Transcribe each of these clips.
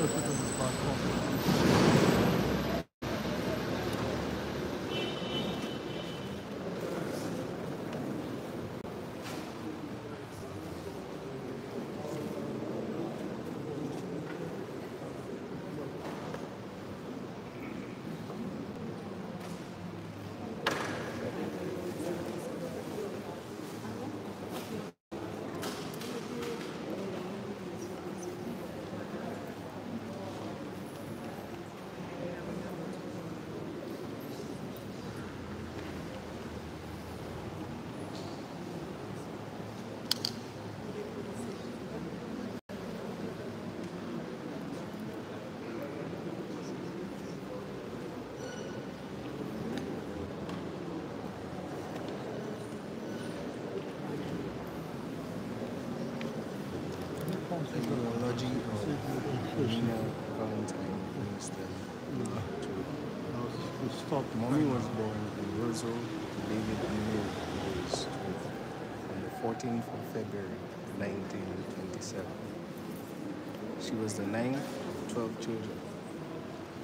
Thank you. 19th of February 1927. She was the ninth of 12 children.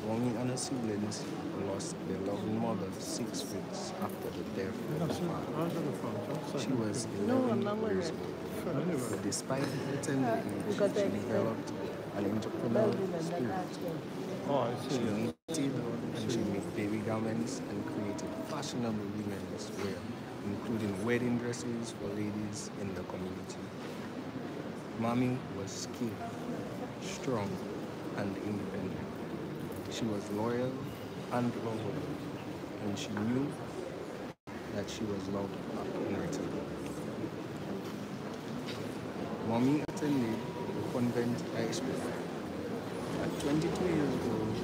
Longing and her siblings lost their loving mother six weeks after the death of her father. She was 11 years old. But despite her tender age, she developed an entrepreneurial spirit. She knitted and she made baby garments and created fashionable women's wear including wedding dresses for ladies in the community. Mommy was keen, strong, and independent. She was loyal and loving, and she knew that she was loved in return. Mommy attended the convent high school. At 22 years old,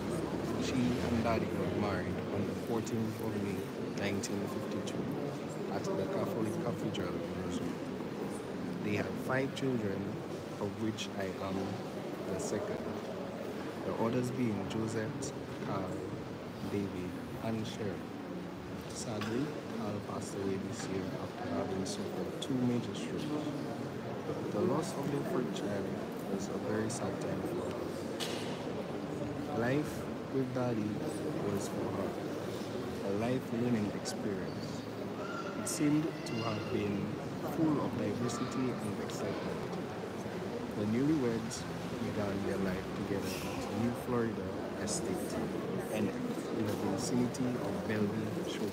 she and Daddy got married on the 14th of May, 1952 at the Catholic Cathedral in Roseau. They had five children, of which I am the second. The others being Joseph, Carl, David, and Sharon. Sadly, Carl passed away this year after having suffered two major strokes. The loss of their first child was a very sad time for her. Life with Daddy was for her a life learning experience. It seemed to have been full of diversity and excitement. The newlyweds began their life together at New Florida Estate and in the vicinity of Bellevue Shore.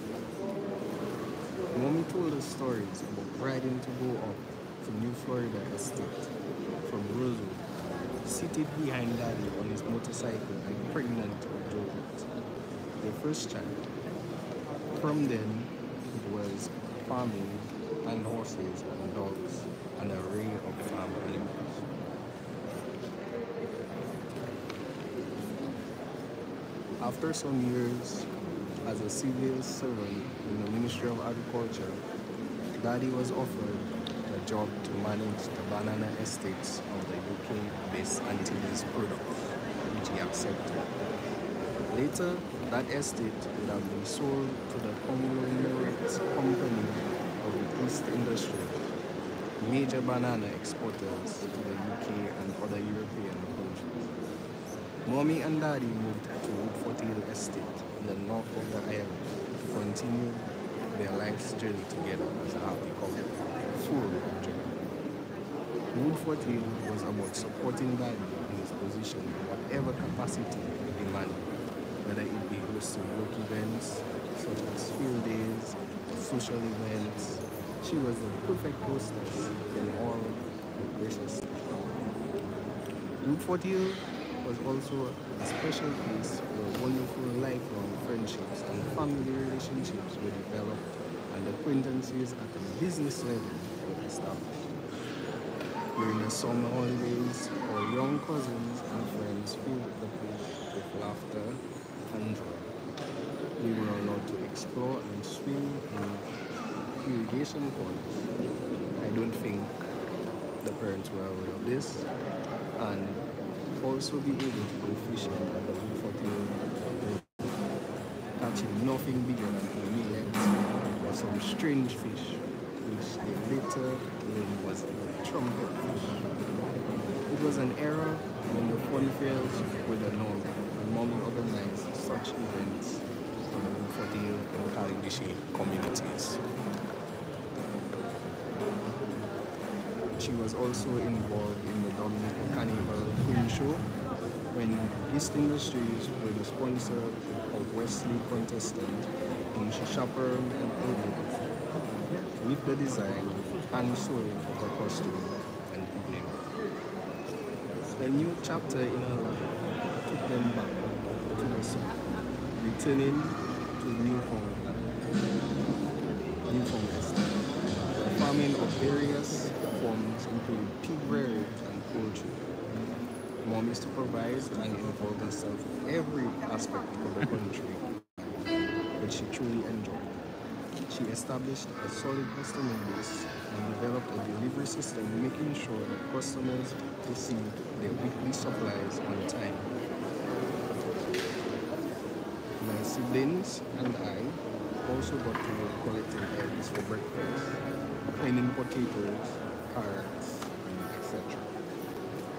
Mommy told us stories about riding to go up to New Florida Estate from Roseau, seated behind Daddy on his motorcycle and pregnant with Joseph, their first child. From then, was farming and horses and dogs, an array of farm animals. After some years as a civil servant in the Ministry of Agriculture, Daddy was offered a job to manage the banana estates of the UK-based Antilles products, which he accepted. Later, that estate would have been sold to the conglomerate company of the Geest Industry, major banana exporters to the UK and other European countries. Mommy and Daddy moved to Woodford Hill Estate in the north of the island to continue their life's journey together as a happy couple, full of joy. Woodford Hill was about supporting Daddy in his position in whatever capacity he demanded, whether it be hosting work events such as field days, social events. She was the perfect hostess in all graces. Woodford Hill was also a special place where wonderful lifelong friendships and family relationships were developed and acquaintances at a business level were established. During the summer holidays, our young cousins and friends filled the place with laughter We were allowed to explore and swim in irrigation ponds. I don't think the parents were aware of this. And also be able to go fishing at the Woodford Hill catching nothing bigger than a chameleons or some strange fish which they later was a trumpet fish. It was an era when the fun fairs with the norm and mommy organized such events um, in the Woodford Hill and Calibishie communities. She was also involved in the Dominican Carnival Queen Show when Geest Industries were the sponsor of Wesley contestant in she and aided with the design and sewing of her costume and evening. A new chapter in her life took them back to the south, returning to Newfoundland. Newfoundland estate. The farming of various forms including pig rearing and poultry. Mom is to provide and involve herself in every aspect of the country, which she truly enjoyed. She established a solid customer base and developed a delivery system making sure that customers received their weekly supplies on time. Siblings and I also got to collecting eggs for breakfast, cleaning potatoes, carrots, etc.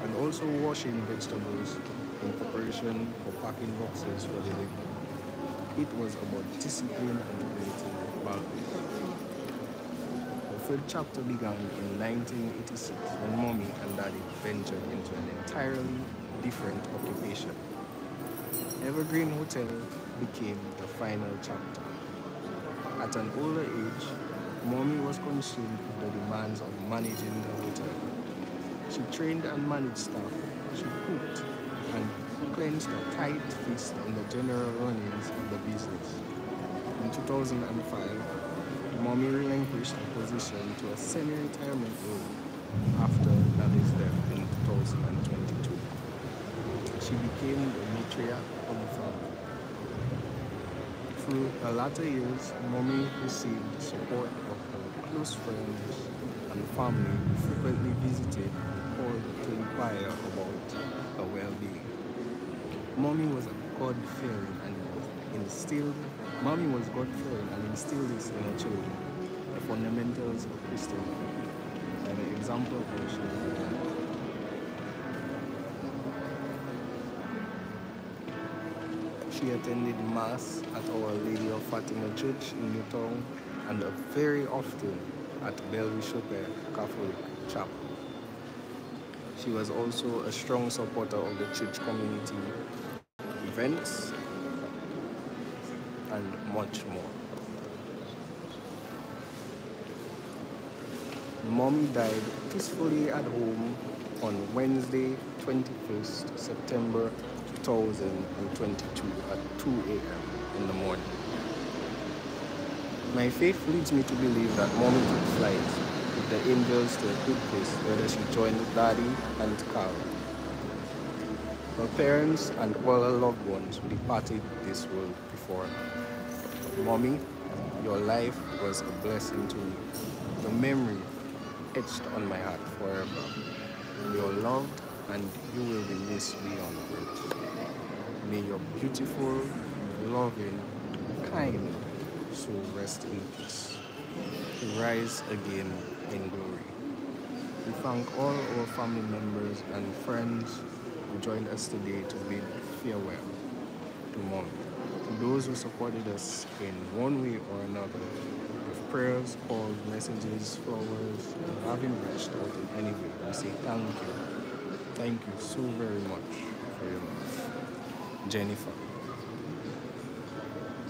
And also washing vegetables in preparation for packing boxes for the delivery. It was about discipline and creative balance. The third chapter began in 1986 when mommy and daddy ventured into an entirely different occupation. Evergreen Hotel became the final chapter. At an older age, mommy was consumed with the demands of managing the hotel. She trained and managed staff. She cooked and clenched a tight fist on the general runnings of the business. In 2005, Mommy relinquished her position to a semi-retirement role after Daddy's death in 2022. She became the matriarch. Through her latter years, Mommy received the support of her close friends and family who frequently visited or to inquire about her well-being. Mommy was a God-fearing and instilled Mommy was God-fearing and instilled this in her children, the fundamentals of Christian life, and the example of how she attended Mass at Our Lady of Fatima Church in Newtown and very often at Bellevue Chapel Catholic Chapel. She was also a strong supporter of the church community events and much more. Mommy died peacefully at home on Wednesday, 21st September 2022 at 2 a.m. in the morning. My faith leads me to believe that Mommy took flight with the angels to a good place where she joined Daddy and Carl. Her parents and all her loved ones departed this world before her. Mommy, your life was a blessing to me. The memory etched on my heart forever. You're loved and you will be missed beyond. May your beautiful, loving, kind soul rest in peace. Rise again in glory. We thank all our family members and friends who joined us today to bid farewell to Mom. To those who supported us in one way or another, with prayers, calls, messages, flowers, and having reached out in any way, we say thank you. Thank you so very much. Jennifer.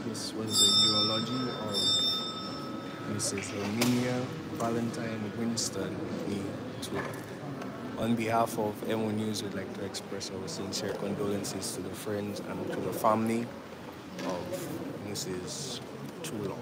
This was the eulogy of Mrs. Hermena Valentine Winston E. Tour. On behalf of EmoNews, we'd like to express our sincere condolences to the friends and to the family of Mrs. Toulon.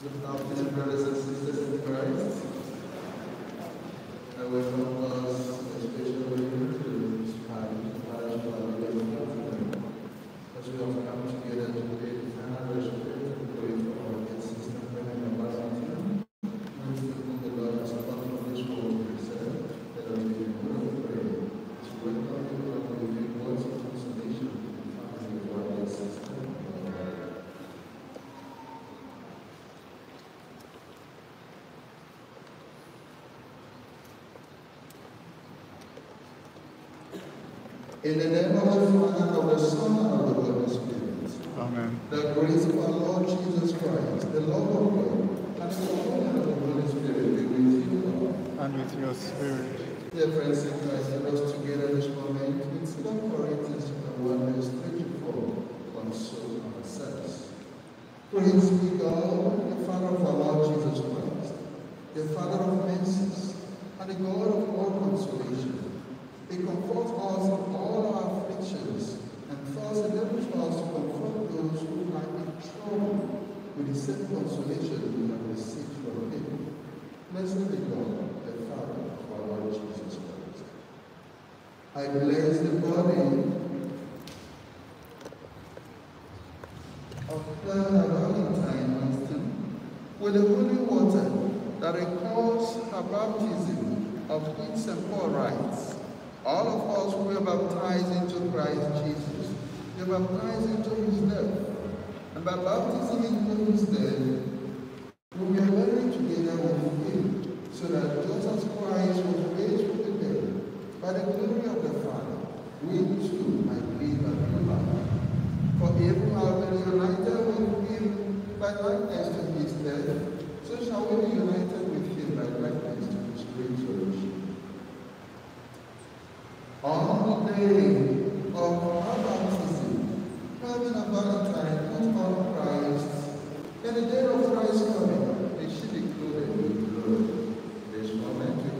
Good afternoon, brothers and sisters in Christ. I welcome us especially to Spanish Parish Parliament as we have come together today to honor the spirit and pray for our dead sister President Ambassador, whom the Lord has come from this world to preserve, that we may be full of prayer. To welcome you and we give words of consolation to the family of our dead sister. Amen. In the name of the Father, of the Son, whole day Christ, and the day of Christ coming, they should be in with glory. Moment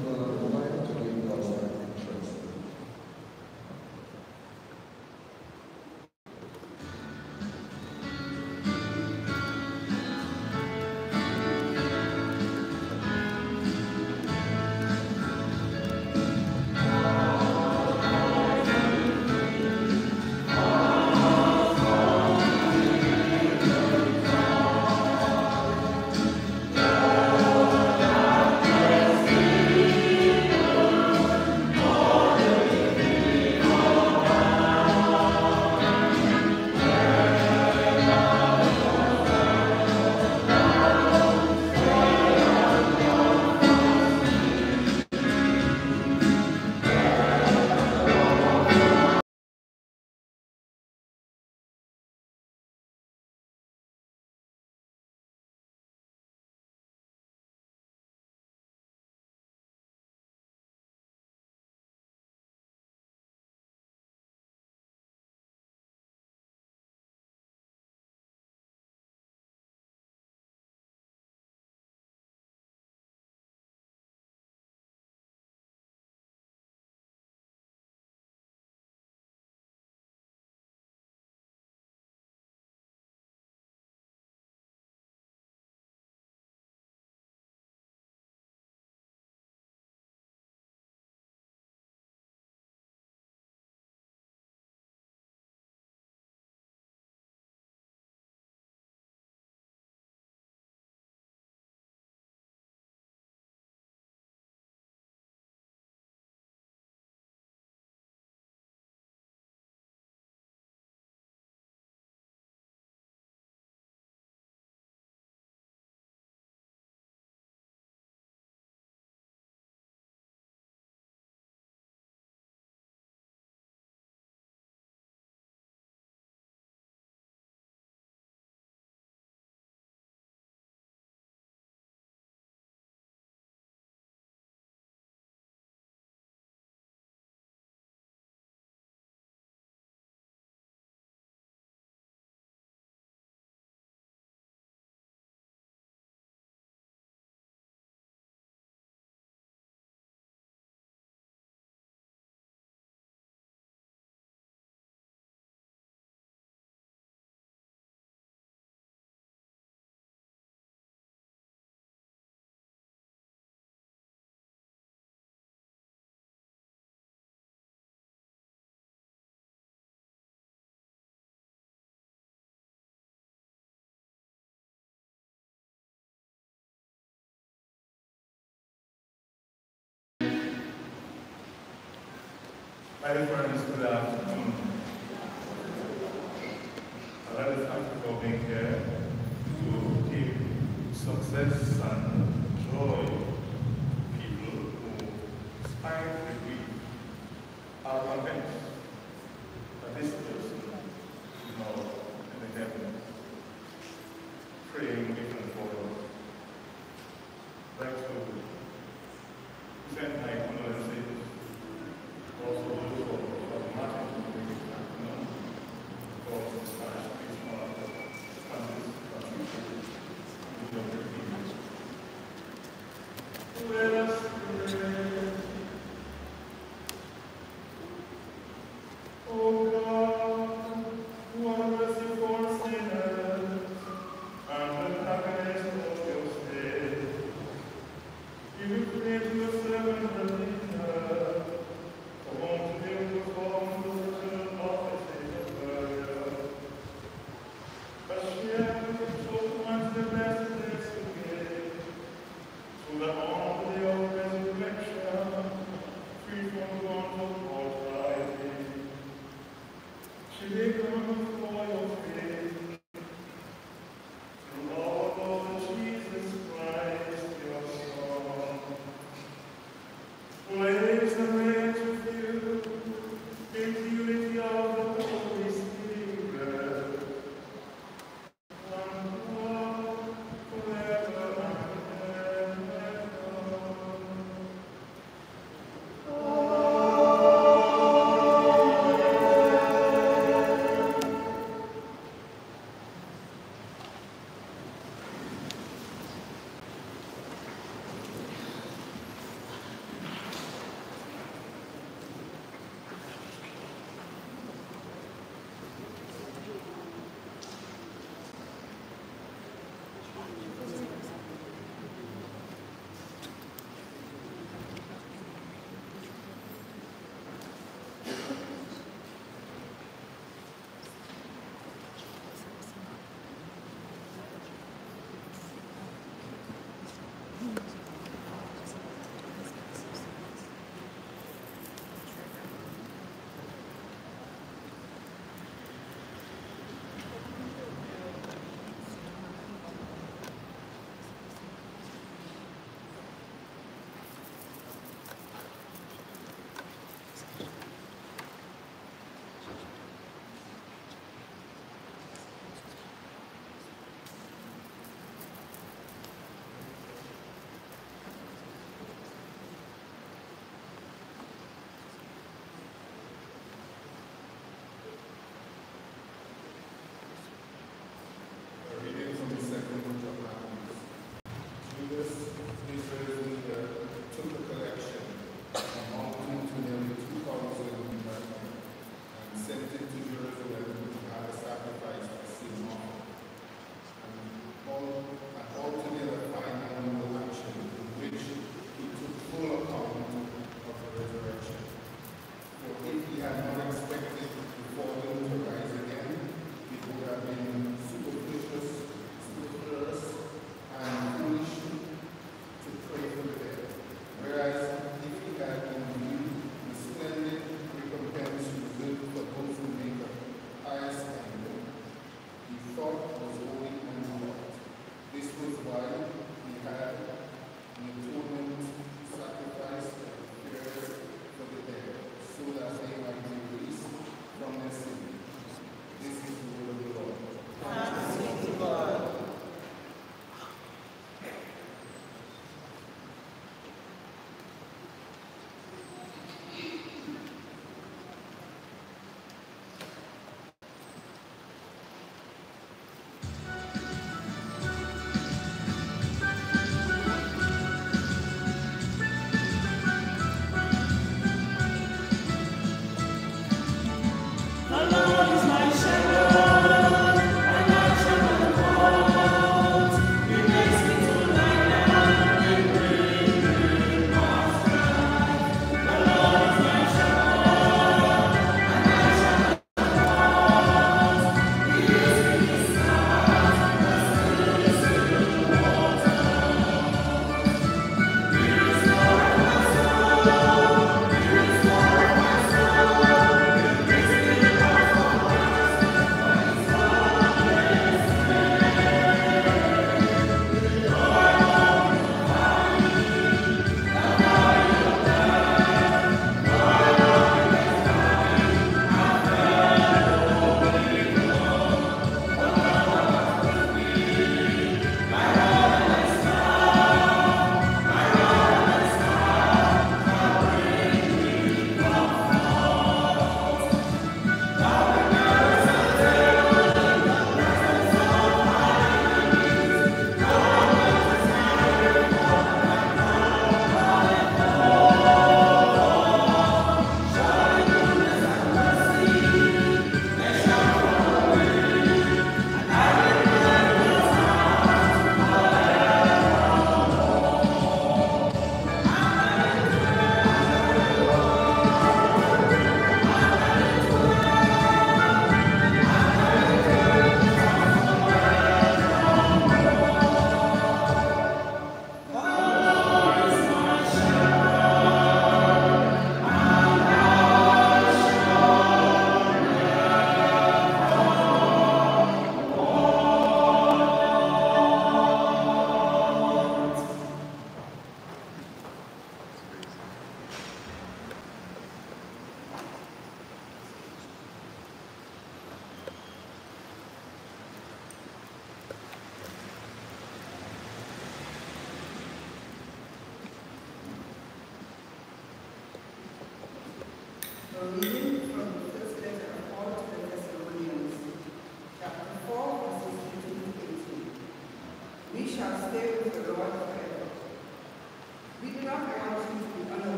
Hi to good that.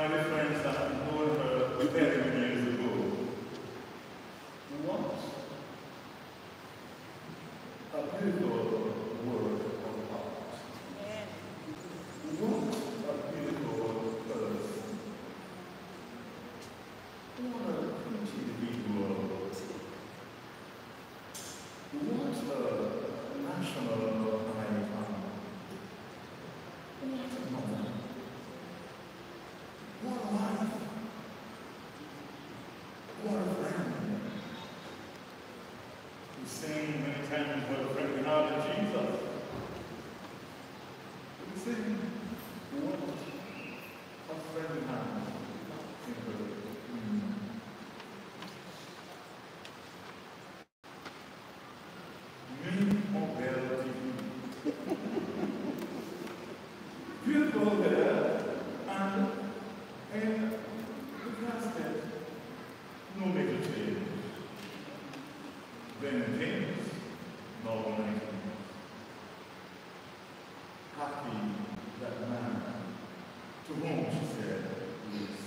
My dear friends, I have known her very many years a beautiful work of art. What a beautiful person. What a pretty individual. What a national icon. What a mother. What a wife. What a friend. We sing many times what a friend we have in Jesus. We sing what a friend we have in her. Mm. Many more bells Beautiful there, and in the casket, no major change. Then James, no nineteen. Happy that man to whom she said yes.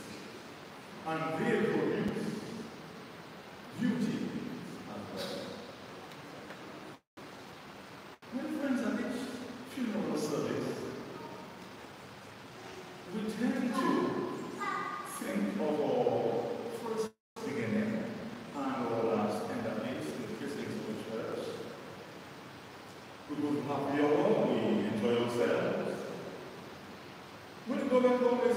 And they produce beauty as well. My friends, at each funeral service, we tend to think of our first beginning and our last end of days in the Christians of the church. We go to happy hour, we enjoy ourselves. When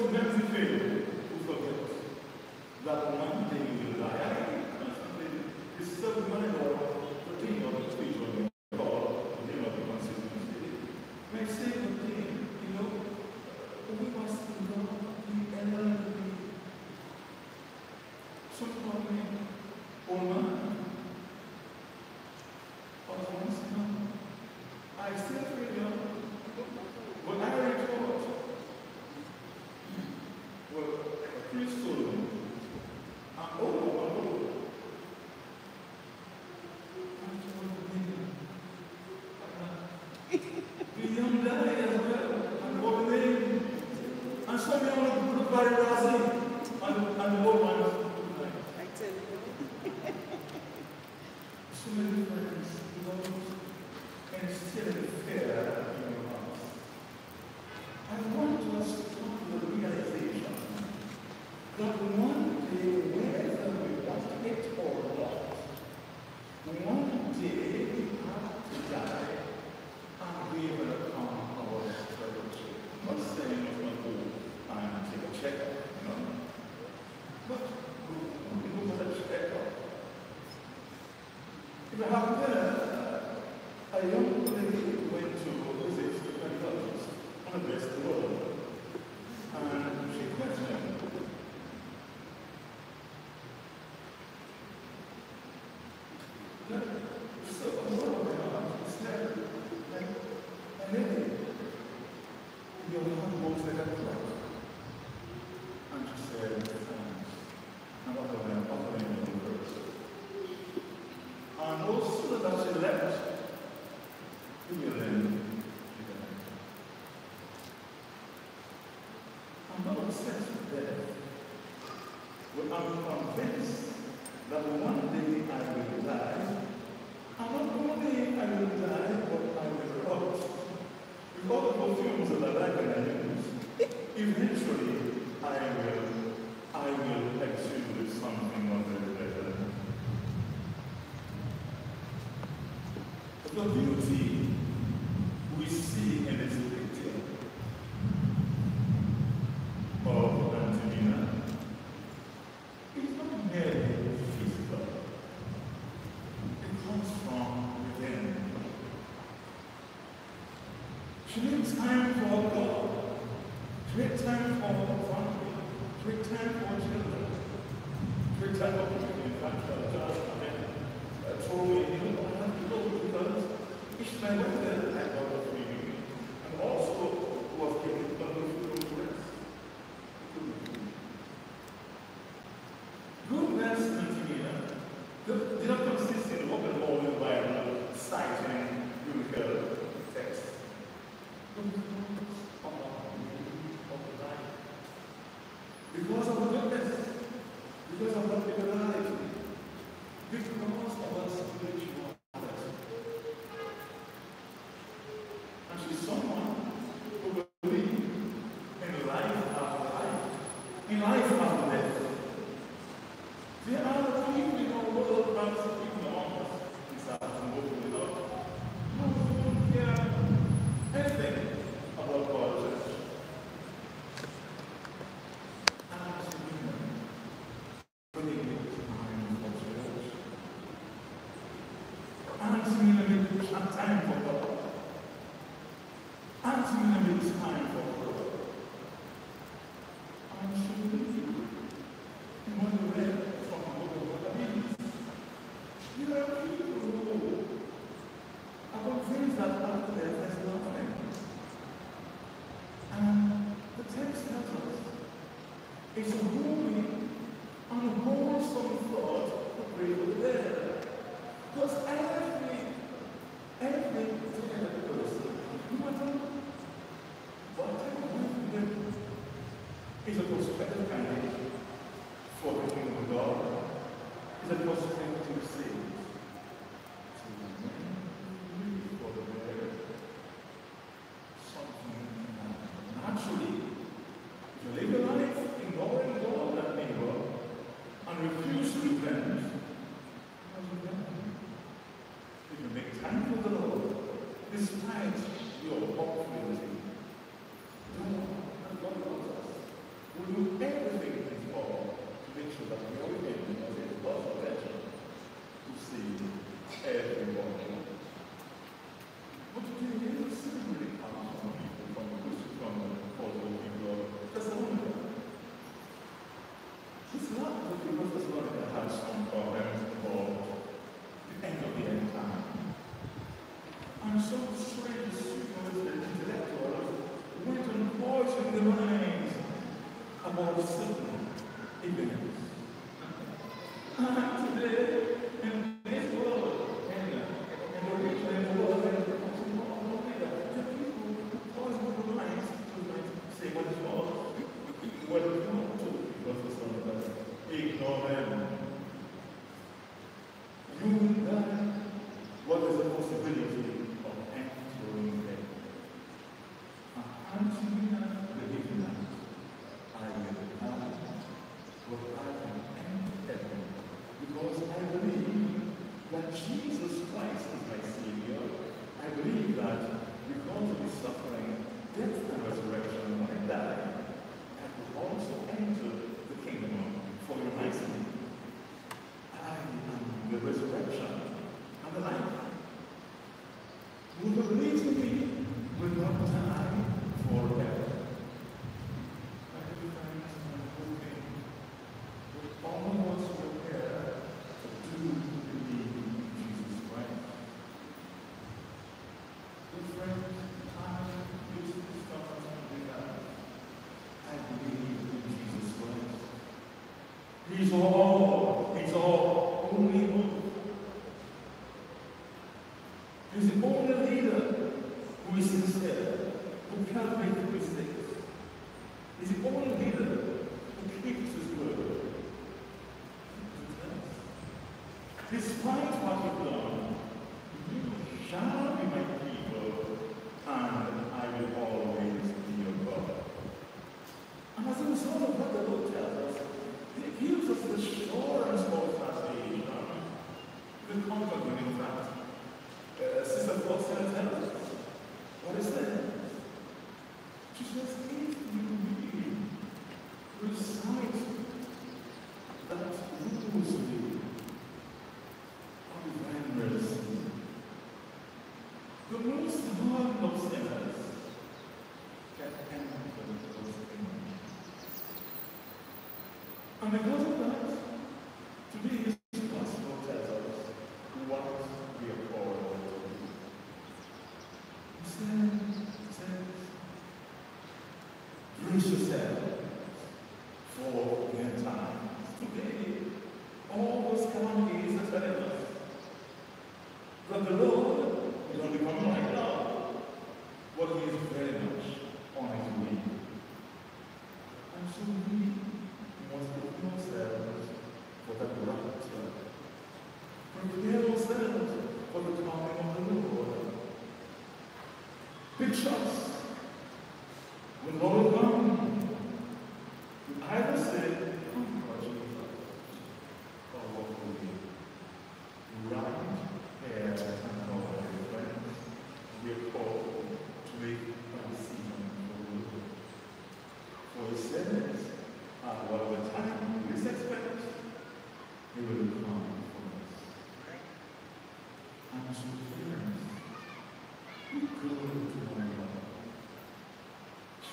is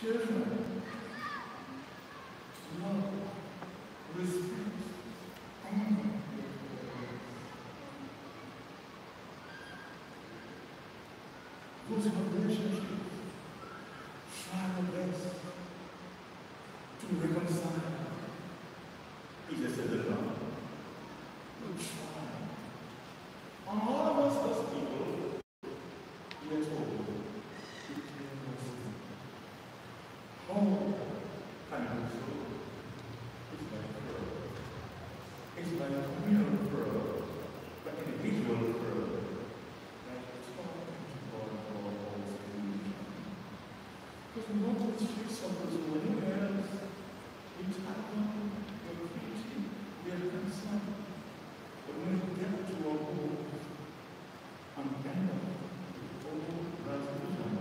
Children, love, respect, honor your parents. Those who have relationships, try their best to reconcile. Easier said than done. But try. On all of us as people, we are told to take mercy. How can you do so? It's by prayer. It's by communal prayer, by individual prayer, by talking to God about all things. Because we want to treat someone who anywhere else, in Taiwan, you're preaching, we are concerned. But when we get to our home, and end up with all that's vision,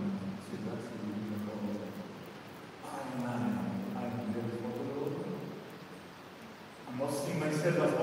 see, that's the meaning of all of it. I am, I am there for the Lord. I'm seeing myself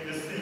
In the same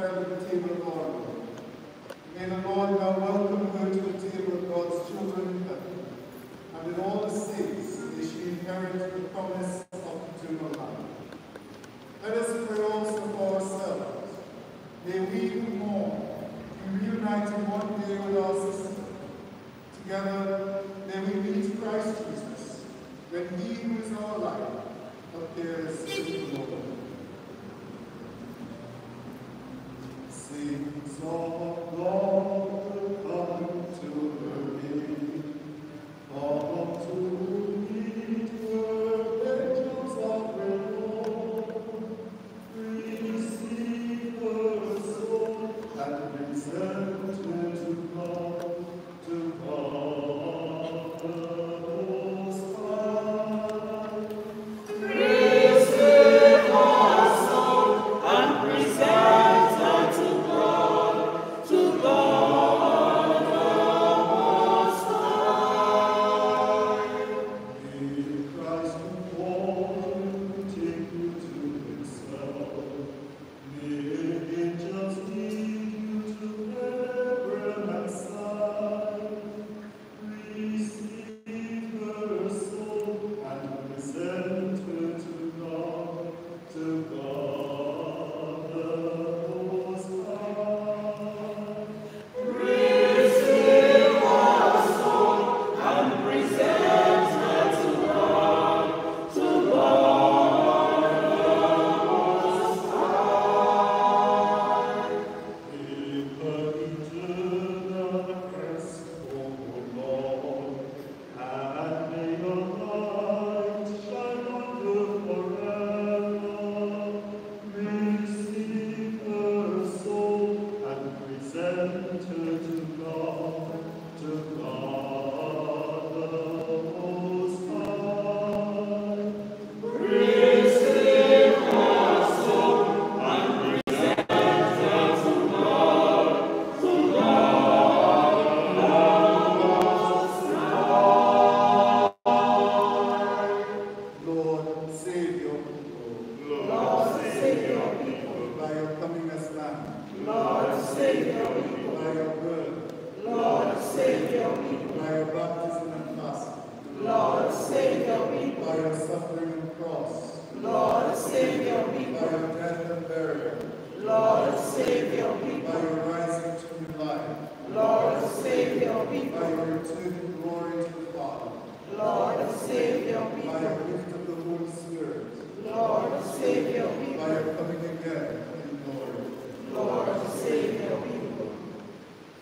her to the table of God. May the Lord now welcome her to the table of God's children in heaven, and in all the saints may she inherit the promise of eternal life. Let us pray also for ourselves. May we who mourn be reunited one day with our sister. Together may we meet Christ Jesus, when he who is our life appears in the Lord. Sing soft, Lord, come to earth.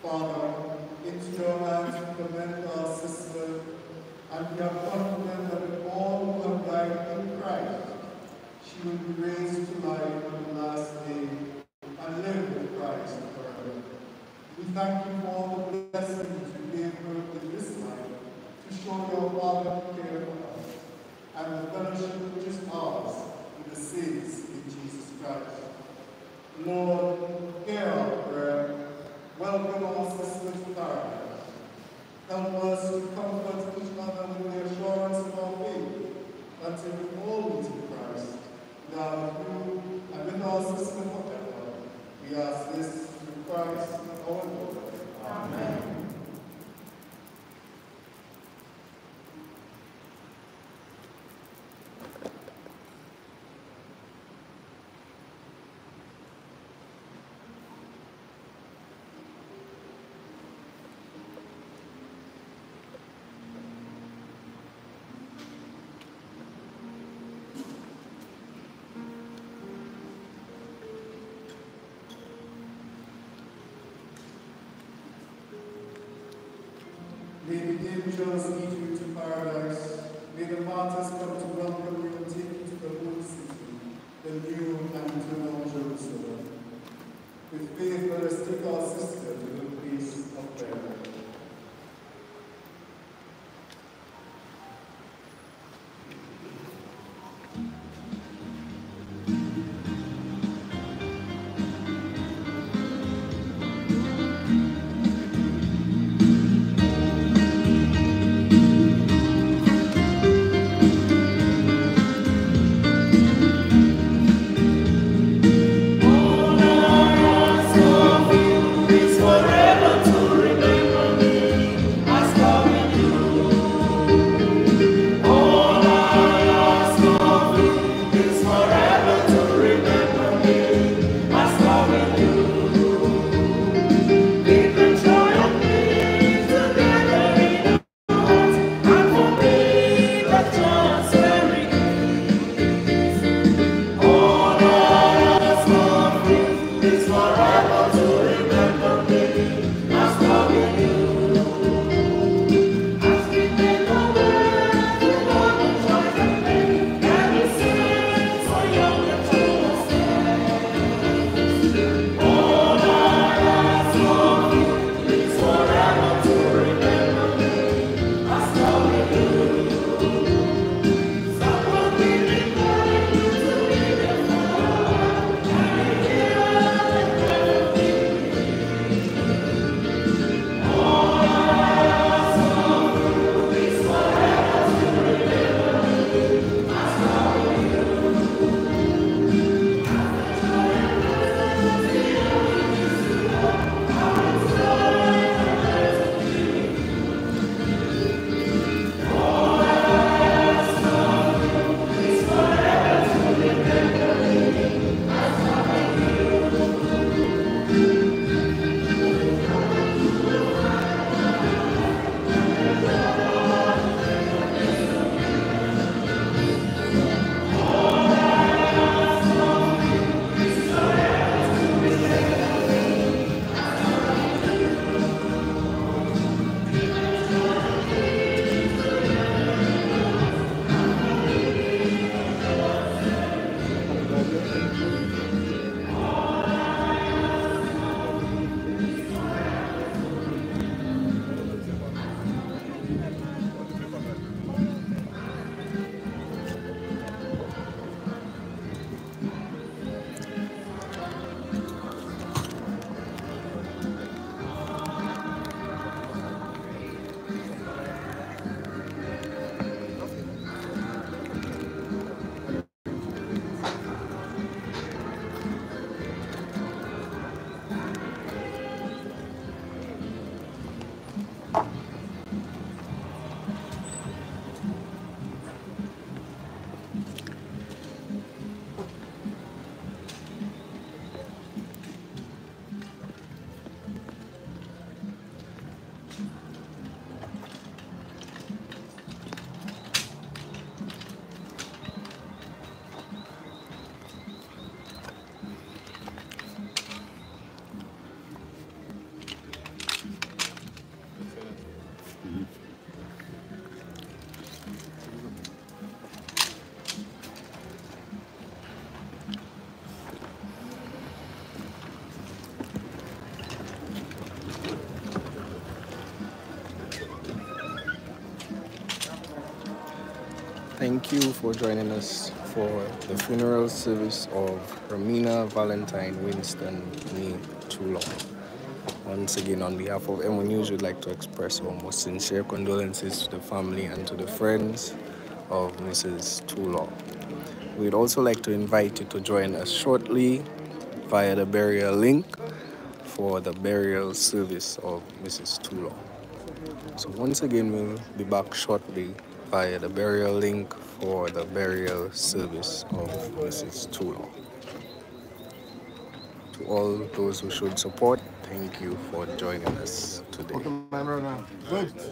Father, Angels lead you to paradise. May the martyrs come Thank you for joining us for the funeral service of Hermena Valentine Winston Nee Toulon. Once again, on behalf of EmoNews, we'd like to express our most sincere condolences to the family and to the friends of Mrs. Toulon. We'd also like to invite you to join us shortly via the burial link for the burial service of Mrs. Toulon. So once again, we'll be back shortly via the burial link for the burial service of Mrs. Toulon. To all those who should support, thank you for joining us today.